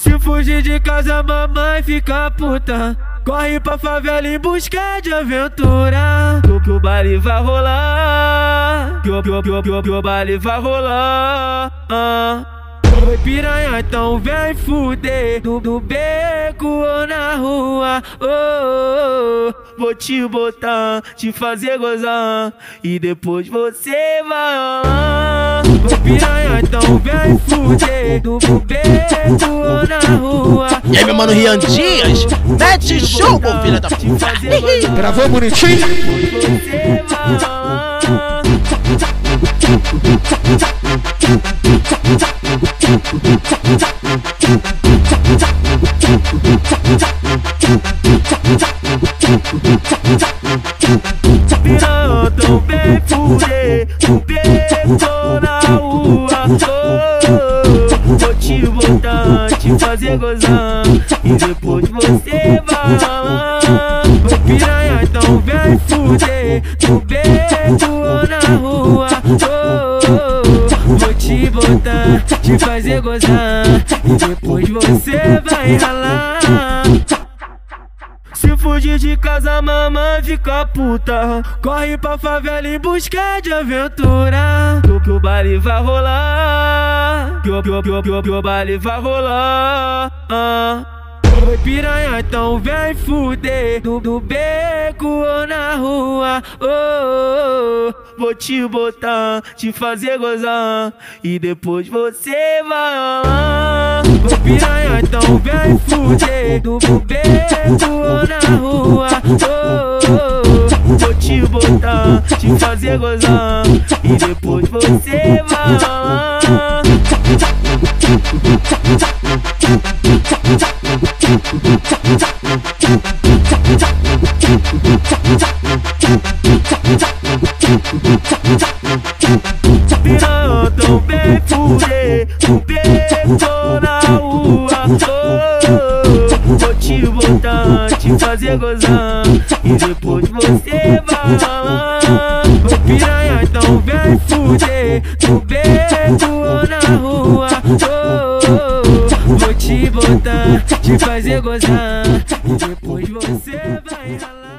Se fugir de casa, mamãe fica puta. Corre pra favela em busca de aventura. Que, o baile vai rolar. Que, que, que o baile vai rolar. Ah. Oi piranha, então vem fuder no, no beco ou na rua. Oh, oh, oh, Vou te botar, te fazer gozar e depois você vai. Oi piranha, então vem fuder no, no beco ou na rua. E aí, meu mano Rian Dias, mete show, meu filho da puta. Gravou bonitinho? Você Piranha, bem fuder, o beco na rua. Vou piranha, então vem fuder, o beco na rua. Te botar, te fazer gozar e depois você vai ralar. Se fugir de casa, mamãe fica puta. Corre pra favela em busca de aventura. Que, que o baile vai rolar. Que, que, que, que, que o baile vai rolar. Ah. Oi piranha, então vem fuder no, no beco ou na rua. Oh, oh, vou te botar, te fazer gozar e depois você vai. Oi piranha, então vem fuder no, no beco ou na rua. Oh, oh, vou te botar, te fazer gozar e depois você vai. Piranha, tão bem fuder, o beco na rua. Oh, vou te botar, te fazer e piranha, então vem fuder, o beco na rua. Te fazer gozar depois você vai ralar.